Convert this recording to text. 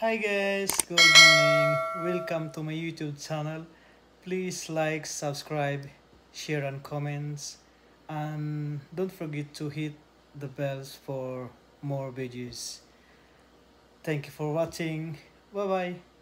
Hi guys, good morning. Welcome to my YouTube channel. Please like, subscribe, share and comments and don't forget to hit the bells for more videos. Thank you for watching. Bye bye.